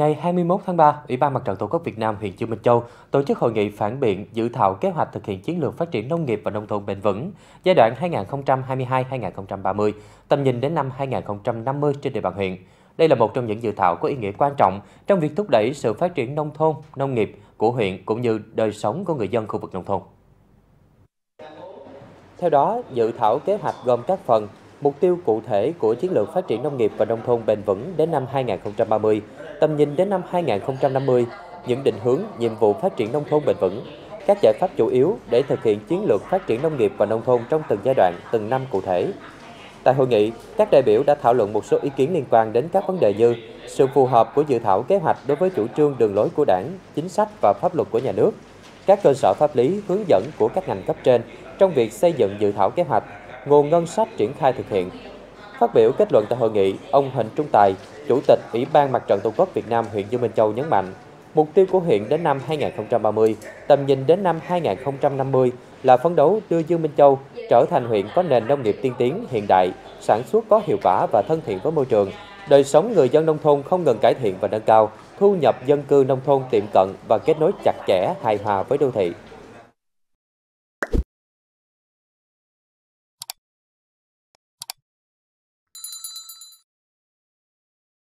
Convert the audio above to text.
Ngày 21 tháng 3, Ủy ban Mặt trận Tổ quốc Việt Nam huyện Dương Minh Châu tổ chức hội nghị phản biện dự thảo kế hoạch thực hiện chiến lược phát triển nông nghiệp và nông thôn bền vững giai đoạn 2022-2030, tầm nhìn đến năm 2050 trên địa bàn huyện. Đây là một trong những dự thảo có ý nghĩa quan trọng trong việc thúc đẩy sự phát triển nông thôn, nông nghiệp của huyện cũng như đời sống của người dân khu vực nông thôn. Theo đó, dự thảo kế hoạch gồm các phần mục tiêu cụ thể của chiến lược phát triển nông nghiệp và nông thôn bền vững đến năm 2030, tầm nhìn đến năm 2050, những định hướng, nhiệm vụ phát triển nông thôn bền vững, các giải pháp chủ yếu để thực hiện chiến lược phát triển nông nghiệp và nông thôn trong từng giai đoạn, từng năm cụ thể. Tại hội nghị, các đại biểu đã thảo luận một số ý kiến liên quan đến các vấn đề như sự phù hợp của dự thảo kế hoạch đối với chủ trương đường lối của Đảng, chính sách và pháp luật của nhà nước, các cơ sở pháp lý hướng dẫn của các ngành cấp trên trong việc xây dựng dự thảo kế hoạch, nguồn ngân sách triển khai thực hiện. Phát biểu kết luận tại hội nghị, ông Huỳnh Trung Tài, Chủ tịch Ủy ban Mặt trận Tổ quốc Việt Nam huyện Dương Minh Châu nhấn mạnh, mục tiêu của huyện đến năm 2030, tầm nhìn đến năm 2050 là phấn đấu đưa Dương Minh Châu trở thành huyện có nền nông nghiệp tiên tiến hiện đại, sản xuất có hiệu quả và thân thiện với môi trường, đời sống người dân nông thôn không ngừng cải thiện và nâng cao, thu nhập dân cư nông thôn tiệm cận và kết nối chặt chẽ hài hòa với đô thị.